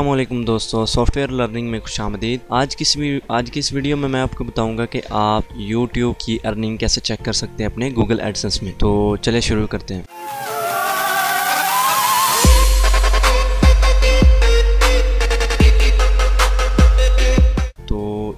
वालेकुम दोस्तों, software learning में खुश आमदीद। आज की इस आज की इस वीडियो में मैं आपको बताऊँगा कि आप YouTube की अर्निंग कैसे चेक कर सकते हैं अपने Google AdSense में। तो चले शुरू करते हैं।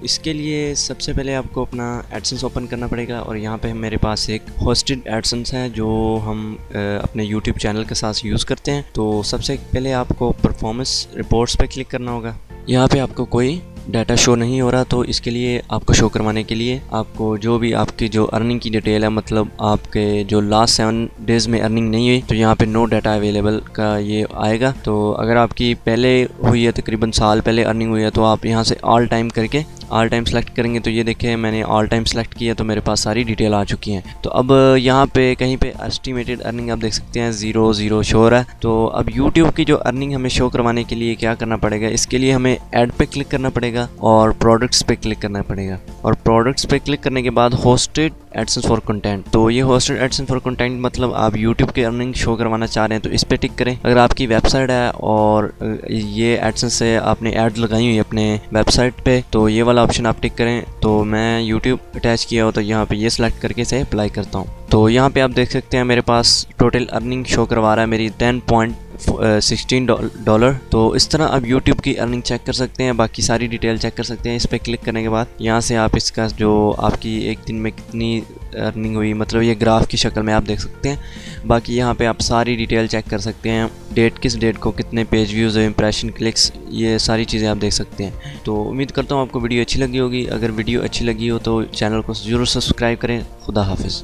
इसके लिए सबसे पहले आपको अपना एडसेंस ओपन करना पड़ेगा और यहाँ पे मेरे पास एक होस्टेड एडसेंस है जो हम अपने यूट्यूब चैनल के साथ यूज़ करते हैं। तो सबसे पहले आपको परफॉर्मेंस रिपोर्ट्स पे क्लिक करना होगा। यहाँ पे आपको कोई डाटा शो नहीं हो रहा तो इसके लिए आपको शो करवाने के लिए आपको जो भी आपकी जो अर्निंग की डिटेल है मतलब आपके जो लास्ट सेवन डेज़ में अर्निंग नहीं हुई तो यहाँ पे नो डाटा अवेलेबल का ये आएगा। तो अगर आपकी पहले हुई है, तकरीबन साल पहले अर्निंग हुई है तो आप यहाँ से ऑल टाइम करके ऑल टाइम सेलेक्ट करेंगे तो ये देखें, मैंने ऑल टाइम सेलेक्ट किया तो मेरे पास सारी डिटेल आ चुकी हैं। तो अब, यहाँ पे, कहीं पे एस्टिमेटेड अर्निंग आप देख सकते हैं ज़ीरो ज़ीरो शो रहा है। तो अब यूट्यूब की जो अर्निंग हमें शो करवाने के लिए क्या करना पड़ेगा, इसके लिए हमें एड पे क्लिक करना पड़ेगा और प्रोडक्ट्स पे क्लिक करना पड़ेगा। और प्रोडक्ट्स पे क्लिक करने के बाद होस्टेड एडसेंस फॉर कंटेंट तो ये होस्टेड एडसेंस फॉर कंटेंट मतलब आप यूट्यूब की अर्निंग शो करवाना चाह रहे हैं तो इस पर टिक करें। अगर आपकी वेबसाइट है और ये एडसेंस से आपने एड लगाई हुई अपने वेबसाइट पे तो ये वाला ऑप्शन आप टिक करें। तो मैं यूट्यूब अटैच किया हो तो यहाँ पे ये सिलेक्ट करके इसे अप्लाई करता हूँ। तो यहाँ पे आप देख सकते हैं मेरे पास टोटल अर्निंग शो करवा रहा है मेरी टेन पॉइंट सिक्सटीन डॉलर तो इस तरह आप यूट्यूब की अर्निंग चेक कर सकते हैं, बाकी सारी डिटेल चेक कर सकते हैं इस पर क्लिक करने के बाद। यहाँ से आप इसका जो आपकी एक दिन में कितनी अर्निंग हुई मतलब ये ग्राफ की शक्ल में आप देख सकते हैं। बाकी यहाँ पे आप सारी डिटेल चेक कर सकते हैं डेट किस डेट को कितने पेज व्यूज़ इंप्रेशन क्लिक्स ये सारी चीज़ें आप देख सकते हैं। तो उम्मीद करता हूँ आपको वीडियो अच्छी लगी होगी। अगर वीडियो अच्छी लगी हो तो चैनल को ज़रूर सब्सक्राइब करें। खुदा हाफिज़।